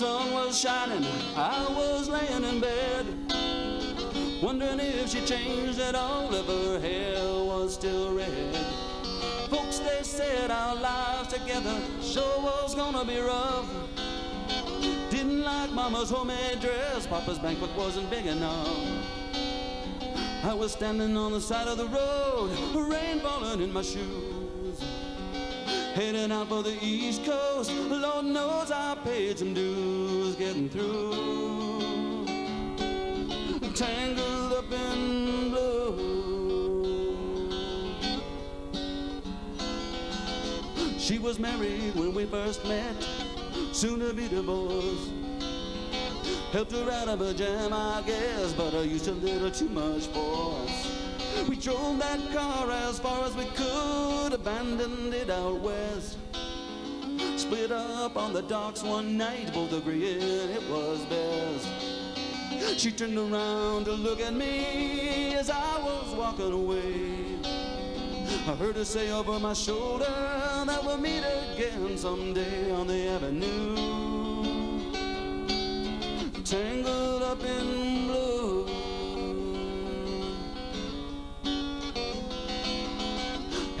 was shining, I was laying in bed. Wondering if she changed at all, if her hair was still red. Folks, they said our lives together sure was gonna be rough. Didn't like Mama's homemade dress, Papa's banquet wasn't big enough. I was standing on the side of the road, rain falling in my shoes. Heading out for the East Coast, Lord knows I paid some dues getting through. Tangled up in blue. She was married when we first met, soon to be divorced. Helped her out of a jam, I guess, but I used a little too much force. We drove that car as far as we could, abandoned it out west. Split up on the docks one night, both agreeing it was best. She turned around to look at me as I was walking away. I heard her say over my shoulder that we'll meet again someday on the avenue. Tangled up in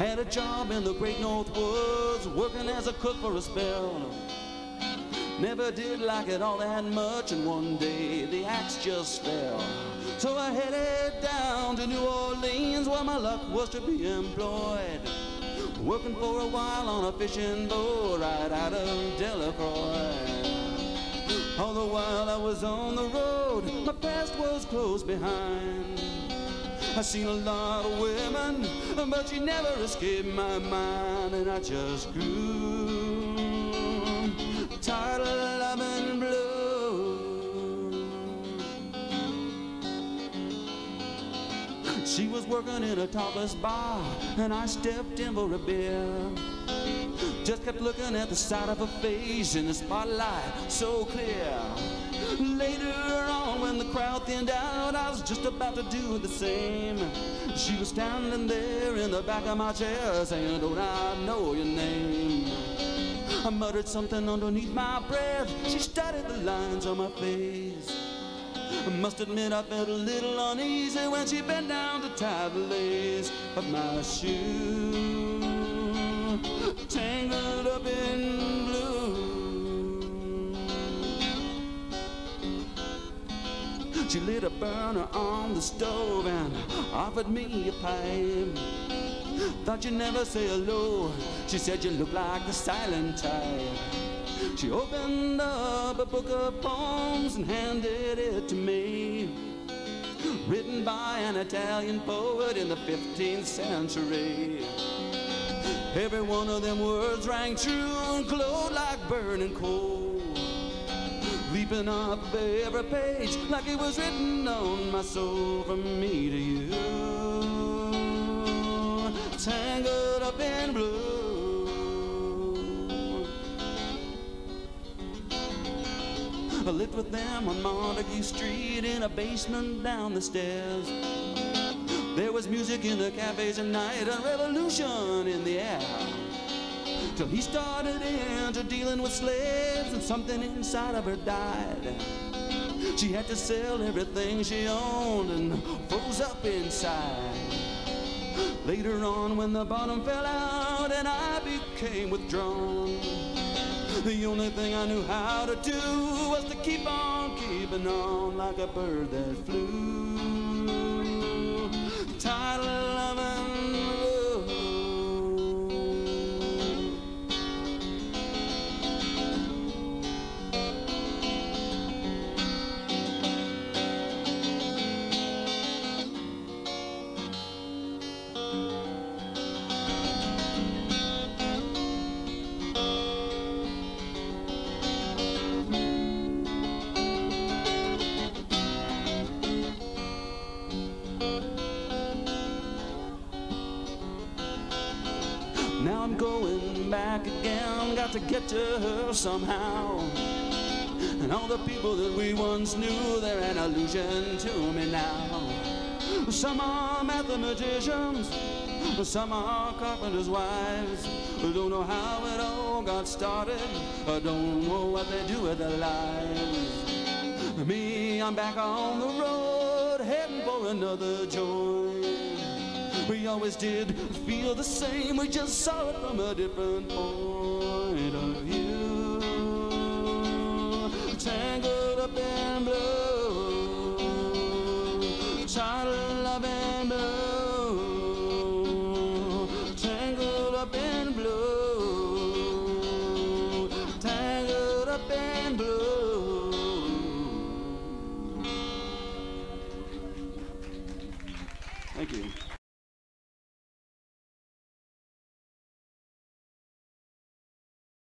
Had a job in the great north woods, working as a cook for a spell. Never did like it all that much, and one day the axe just fell. So I headed down to New Orleans where my luck was to be employed. Working for a while on a fishing boat right out of Delacroix. All the while I was on the road, my past was close behind. I seen a lot of women, but she never escaped my mind, and I just grew tired of loving blue. She was working in a topless bar, and I stepped in for a beer. Just kept looking at the side of her face in the spotlight, so clear. Thinned out, I was just about to do the same. She was standing there in the back of my chair, saying, Don't I know your name? I muttered something underneath my breath. She studied the lines on my face. I must admit I felt a little uneasy when she bent down to tie the lace of my shoe. Lit a burner on the stove and offered me a pipe. Thought you'd never say hello. She said you look like the silent type. She opened up a book of poems and handed it to me. Written by an Italian poet in the 15th century. Every one of them words rang true and glowed like burning coal. Leaping up every page like it was written on my soul from me to you. Tangled up in blue. I lived with them on Montague Street in a basement down the stairs. There was music in the cafes at night, a revolution in the air. Till he started into dealing with slaves and something inside of her died. She had to sell everything she owned and froze up inside. Later on, when the bottom fell out and I became withdrawn, the only thing I knew how to do was to keep on keeping on like a bird that flew. Of loving I'm going back again, got to get to her somehow. And all the people that we once knew, they're an illusion to me now. Some are mathematicians, Some are carpenters' wives don't know how it all got started, don't know what they do with their lives. Me, I'm back on the road, heading for another joint. We always did feel the same, we just saw it from a different point of view. Tangled up in blue, tired of love and blue, tangled up in blue, tangled up in blue. Thank you.